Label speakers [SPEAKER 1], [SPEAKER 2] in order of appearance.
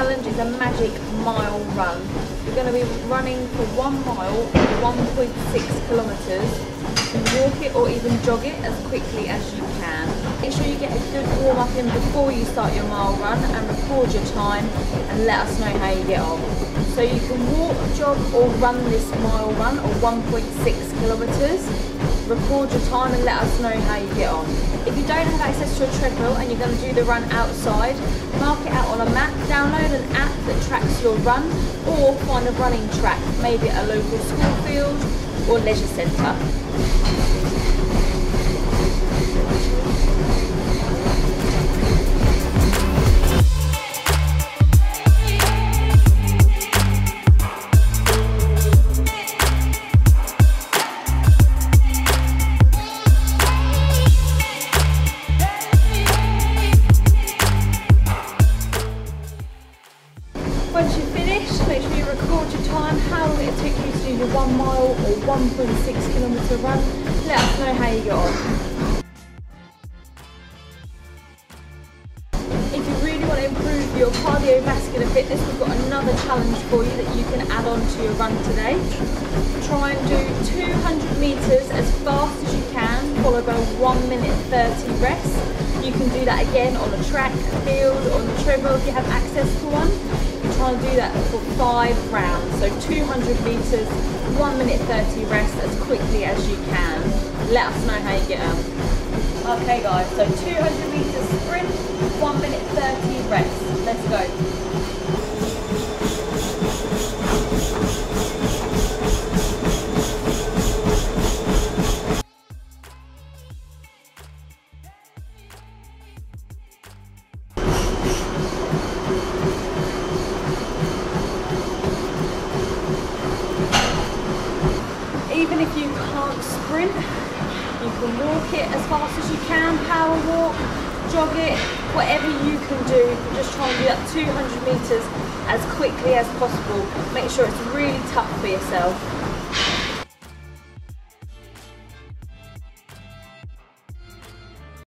[SPEAKER 1] challenge is a magic mile run. You're going to be running for one mile, 1.6 kilometres. Walk it or even jog it as quickly as you can. Make sure you get a good warm up in before you start your mile run and record your time and let us know how you get on. So you can walk, jog or run this mile run or 1.6 kilometres record your time and let us know how you get on. If you don't have access to a treadmill and you're going to do the run outside, mark it out on a map, download an app that tracks your run or find a running track, maybe at a local school field or leisure centre. Once you finish, make sure you record your time, how long it took you to do your one mile or 1.6 kilometre run. Let us know how you got on. If you really want to improve your cardiovascular fitness, we've got another challenge for you that you can add on to your run today. Try and do 200 metres as fast by 1 minute 30 rest. You can do that again on a track, field, on the treadmill if you have access to one. You try and do that for five rounds. So 200 metres, 1 minute 30 rest as quickly as you can. Let us know how you get on. Okay guys, so 200 metres sprint, 1 minute 30 rest. Let's go. If you can't sprint, you can walk it as fast as you can, power walk, jog it, whatever you can do. Just try and do that 200 metres as quickly as possible. Make sure it's really tough for yourself.